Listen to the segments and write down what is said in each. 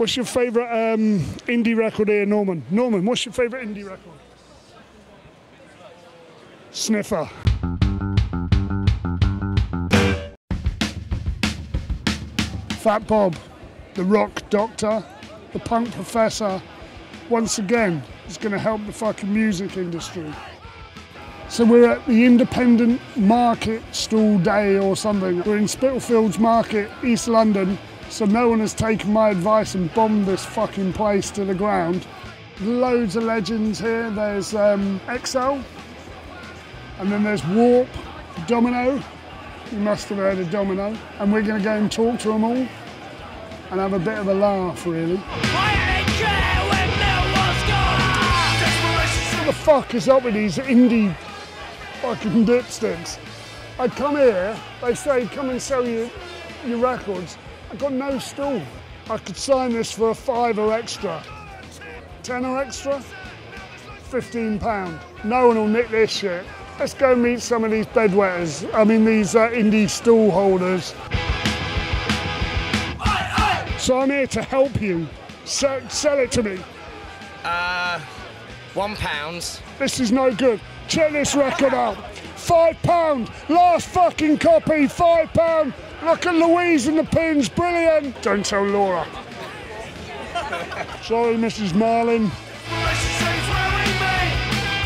What's your favourite um, indie record here, Norman? Norman, what's your favourite indie record? Sniffer. Fat Bob, the rock doctor, the punk professor, once again, is going to help the fucking music industry. So we're at the Independent Market Stall Day or something. We're in Spitalfields Market, East London, so no one has taken my advice and bombed this fucking place to the ground. Loads of legends here. There's um, XL, and then there's Warp, Domino. You must have heard of Domino. And we're going to go and talk to them all and have a bit of a laugh, really. What the fuck is up with these indie fucking dipsticks? I come here, they say come and sell you your records. I've got no stool. I could sign this for a fiver extra. Tenner extra? Fifteen pound. No one will nick this shit. Let's go meet some of these bedwetters. I mean these uh, indie stool holders. So I'm here to help you. So, sell it to me. Uh, one pound. This is no good. Check this record out. Five pound. Last fucking copy. Five pound. Look at Louise and the pins. Brilliant. Don't tell Laura. Sorry, Mrs. Marlin.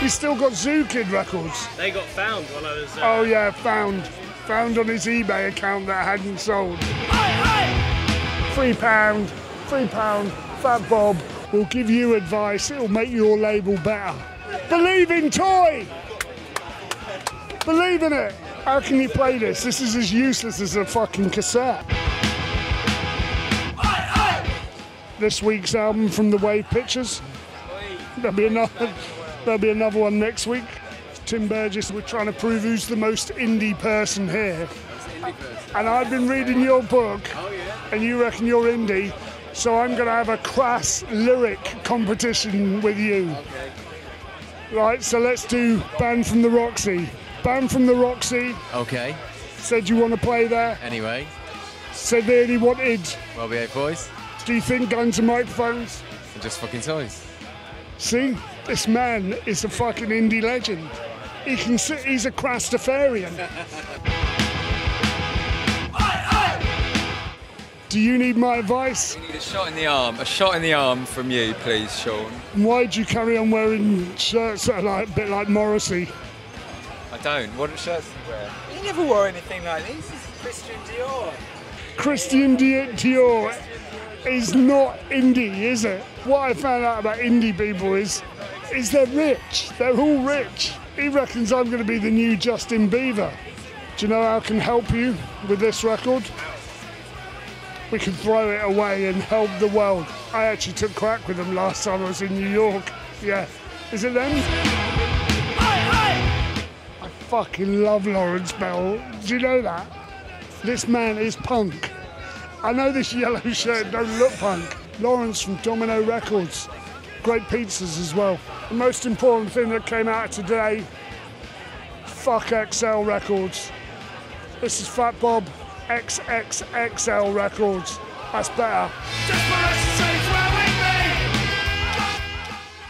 He's still got Zoo Kid records. They got found while I was. Uh, Oh yeah, found. Found on his eBay account that hadn't sold. Three pound. Three pound. Fat Bob will give you advice. It'll make your label better. Believe in Toy. Believe in it. How can you play this? This is as useless as a fucking cassette. This week's album from the Wave Pictures. There'll be another. There'll be another one next week. Tim Burgess. We're trying to prove who's the most indie person here. And I've been reading your book, and you reckon you're indie. So I'm going to have a crass lyric competition with you. Right, so let's do Banned from the Roxy. Banned from the Roxy Okay. said you want to play there. Anyway, Said they only wanted. well behaved boys. Do you think guns and microphones? And just fucking toys. See, this man is a fucking indie legend. He can sit, he's a Crastafarian. Do you need my advice? We need a shot in the arm. A shot in the arm from you, please, Sean. Why do you carry on wearing shirts that are like a bit like Morrissey? I don't. What shirts do you wear? You never wore anything like this. This is Christian Dior. Christian Di- Dior is not indie, is it? What I found out about indie people is, is they're rich. They're all rich. He reckons I'm going to be the new Justin Bieber. Do you know how I can help you with this record? We can throw it away and help the world. I actually took crack with them last time I was in New York. Yeah. Is it them? I fucking love Laurence Bell. Do you know that? This man is punk. I know this yellow shirt don't look punk. Lawrence from Domino Records. Great pizzas as well. The most important thing that came out today, fuck XL Records. This is Fat Bob, XXXL Records. That's better.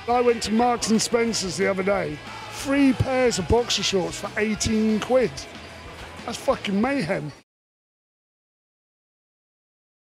I went to Marks and Spencer's the other day. Three pairs of boxer shorts for 18 quid. That's fucking mayhem.